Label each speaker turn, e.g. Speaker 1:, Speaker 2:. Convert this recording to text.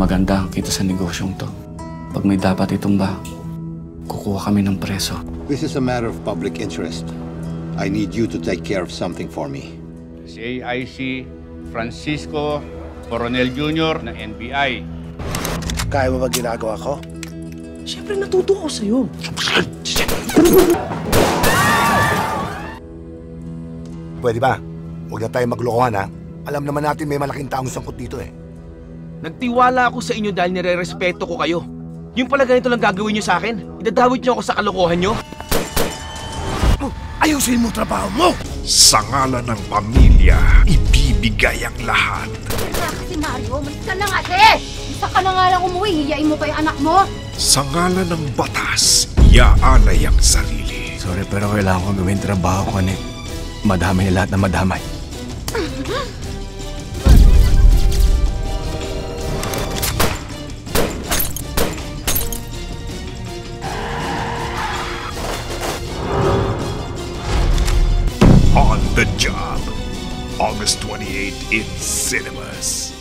Speaker 1: maganda ang kita sa negosyong to. Pag may dapat itumba, kukuha kami ng preso.
Speaker 2: This is a matter of public interest. I need you to take care of something for me.
Speaker 3: Si AIC Francisco Coronel Jr. ng NBI.
Speaker 4: Kaya mo ba ginagawa ko?
Speaker 5: Siyempre natuto ako sa'yo.
Speaker 4: Pwede ba? Huwag na tayo maglokohan ha. Alam naman natin may malaking taong sangkot dito eh.
Speaker 5: Nagtiwala ako sa inyo dahil nire-respeto ko kayo. Yung pala ganito lang gagawin nyo sa akin? Idadawit nyo ako sa kalokohan nyo?
Speaker 4: Ayusin mo trabaho mo!
Speaker 6: Sa ngalan ng pamilya, ibibigay ang lahat.
Speaker 7: Kaya kasi Mario, malis ka na nga eh! Isa ka na nga lang umuwi, hiyain mo pa yung anak mo!
Speaker 6: Sa ngalan ng batas, iaalay ang sarili.
Speaker 1: Sorry pero kailangan ko gawin trabaho ko ni madamay na lahat na madamay.
Speaker 6: The job. August 28 in cinemas.